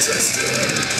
Tester.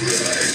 realize.